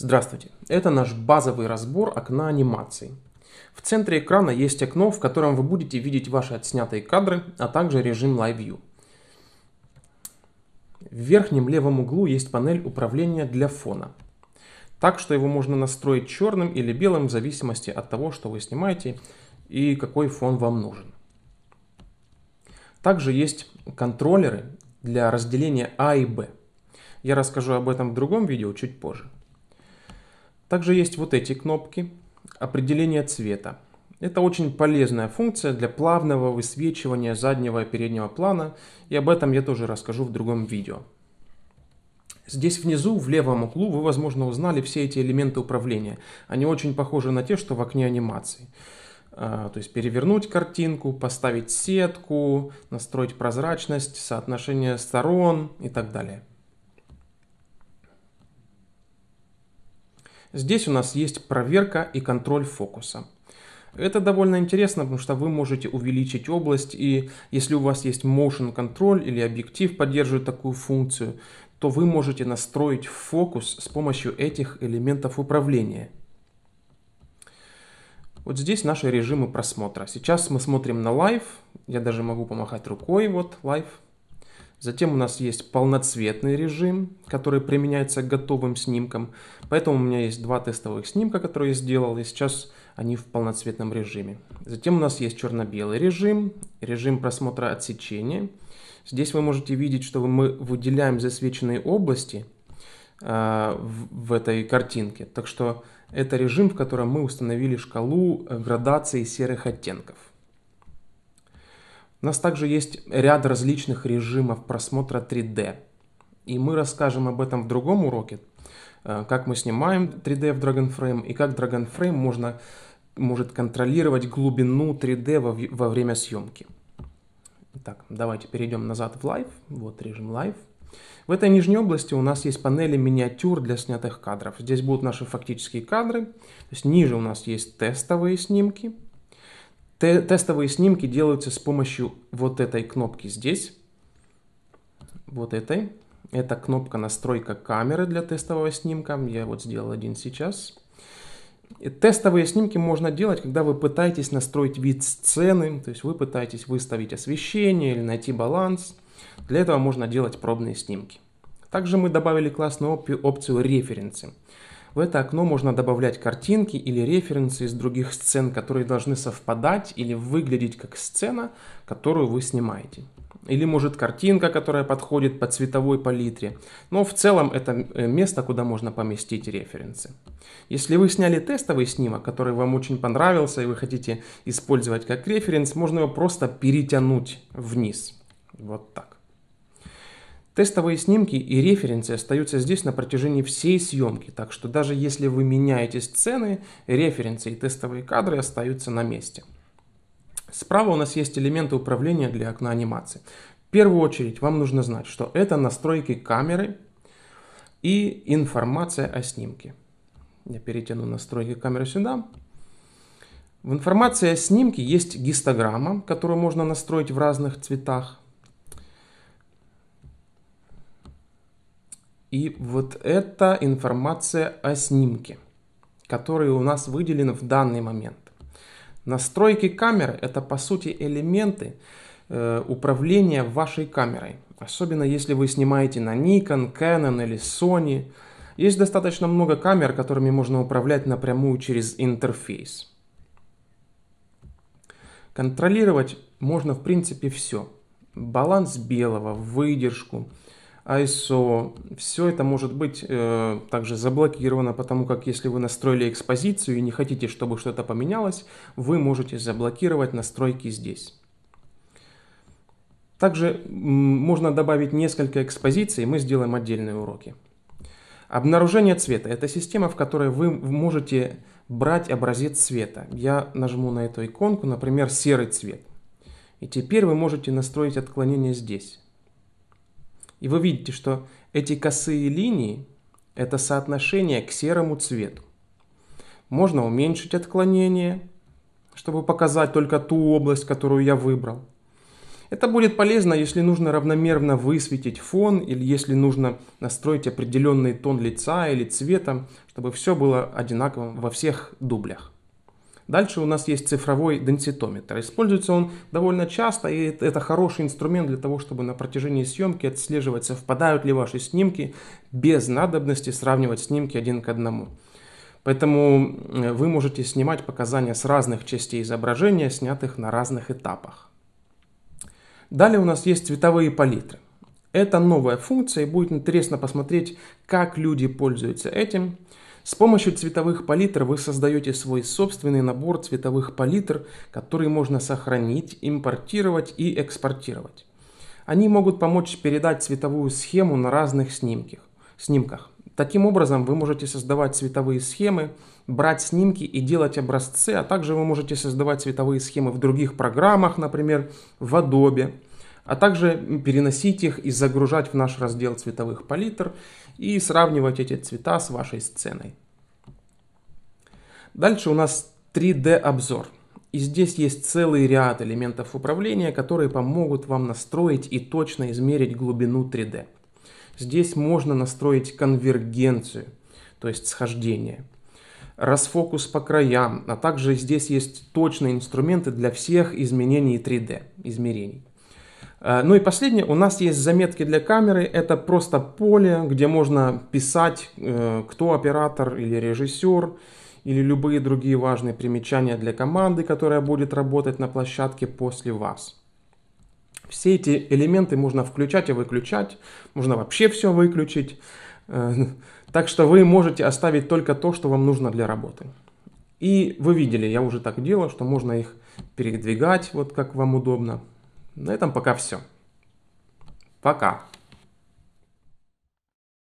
Здравствуйте! Это наш базовый разбор окна анимации. В центре экрана есть окно, в котором вы будете видеть ваши отснятые кадры, а также режим Live View. В верхнем левом углу есть панель управления для фона. Так что его можно настроить черным или белым в зависимости от того, что вы снимаете и какой фон вам нужен. Также есть контроллеры для разделения А и Б. Я расскажу об этом в другом видео чуть позже. Также есть вот эти кнопки определения цвета. Это очень полезная функция для плавного высвечивания заднего и переднего плана, и об этом я тоже расскажу в другом видео. Здесь внизу, в левом углу, вы, возможно, узнали все эти элементы управления. Они очень похожи на те, что в окне анимации. А, то есть перевернуть картинку, поставить сетку, настроить прозрачность, соотношение сторон и так далее. Здесь у нас есть проверка и контроль фокуса. Это довольно интересно, потому что вы можете увеличить область, и если у вас есть motion control или объектив поддерживает такую функцию, то вы можете настроить фокус с помощью этих элементов управления. Вот здесь наши режимы просмотра. Сейчас мы смотрим на live, я даже могу помахать рукой, вот live. Затем у нас есть полноцветный режим, который применяется к готовым снимкам. Поэтому у меня есть два тестовых снимка, которые я сделал, и сейчас они в полноцветном режиме. Затем у нас есть черно-белый режим, режим просмотра отсечения. Здесь вы можете видеть, что мы выделяем засвеченные области э, в, в этой картинке. Так что это режим, в котором мы установили шкалу градации серых оттенков. У нас также есть ряд различных режимов просмотра 3D. И мы расскажем об этом в другом уроке, э, как мы снимаем 3D в Dragon и как Dragon можно, может контролировать глубину 3D во, во время съемки. Итак, давайте перейдем назад в Live. Вот режим Live. В этой нижней области у нас есть панели миниатюр для снятых кадров. Здесь будут наши фактические кадры. То есть ниже у нас есть тестовые снимки – Тестовые снимки делаются с помощью вот этой кнопки здесь. Вот этой. Это кнопка настройка камеры для тестового снимка. Я вот сделал один сейчас. Тестовые снимки можно делать, когда вы пытаетесь настроить вид сцены, то есть вы пытаетесь выставить освещение или найти баланс. Для этого можно делать пробные снимки. Также мы добавили классную опцию референсы. В это окно можно добавлять картинки или референсы из других сцен, которые должны совпадать или выглядеть как сцена, которую вы снимаете. Или может картинка, которая подходит по цветовой палитре. Но в целом это э, место, куда можно поместить референсы. Если вы сняли тестовый снимок, который вам очень понравился и вы хотите использовать как референс, можно его просто перетянуть вниз. Вот так. Тестовые снимки и референсы остаются здесь на протяжении всей съемки, так что даже если вы меняете сцены, референсы и тестовые кадры остаются на месте. Справа у нас есть элементы управления для окна анимации. В первую очередь вам нужно знать, что это настройки камеры и информация о снимке. Я перетяну настройки камеры сюда. В информации о снимке есть гистограмма, которую можно настроить в разных цветах. И вот это информация о снимке, который у нас выделен в данный момент. Настройки камеры это по сути элементы э, управления вашей камерой. Особенно если вы снимаете на Nikon, Canon или Sony. Есть достаточно много камер, которыми можно управлять напрямую через интерфейс. Контролировать можно в принципе все. Баланс белого, выдержку, ISO, все это может быть э, также заблокировано, потому как если вы настроили экспозицию и не хотите, чтобы что-то поменялось, вы можете заблокировать настройки здесь. Также можно добавить несколько экспозиций, мы сделаем отдельные уроки. Обнаружение цвета – это система, в которой вы можете брать образец цвета. Я нажму на эту иконку, например, серый цвет. И теперь вы можете настроить отклонение здесь. И вы видите, что эти косые линии – это соотношение к серому цвету. Можно уменьшить отклонение, чтобы показать только ту область, которую я выбрал. Это будет полезно, если нужно равномерно высветить фон или если нужно настроить определенный тон лица или цвета, чтобы все было одинаковым во всех дублях. Дальше у нас есть цифровой денситометр. Используется он довольно часто, и это хороший инструмент для того, чтобы на протяжении съемки отслеживать, совпадают ли ваши снимки, без надобности сравнивать снимки один к одному. Поэтому э, вы можете снимать показания с разных частей изображения, снятых на разных этапах. Далее у нас есть цветовые палитры. Это новая функция, и будет интересно посмотреть, как люди пользуются этим. С помощью цветовых палитр вы создаете свой собственный набор цветовых палитр, который можно сохранить, импортировать и экспортировать. Они могут помочь передать цветовую схему на разных снимках. снимках. Таким образом, вы можете создавать цветовые схемы, брать снимки и делать образцы, а также вы можете создавать цветовые схемы в других программах, например, в Adobe, а также переносить их и загружать в наш раздел цветовых палитр и сравнивать эти цвета с вашей сценой. Дальше у нас 3D обзор. И здесь есть целый ряд элементов управления, которые помогут вам настроить и точно измерить глубину 3D. Здесь можно настроить конвергенцию, то есть схождение, расфокус по краям, а также здесь есть точные инструменты для всех изменений 3D, измерений. Э, ну и последнее, у нас есть заметки для камеры. Это просто поле, где можно писать, э, кто оператор или режиссер, или любые другие важные примечания для команды, которая будет работать на площадке после вас. Все эти элементы можно включать и выключать, можно вообще все выключить. Э, так что вы можете оставить только то, что вам нужно для работы. И вы видели, я уже так делал, что можно их передвигать, вот как вам удобно. На этом пока все. Пока.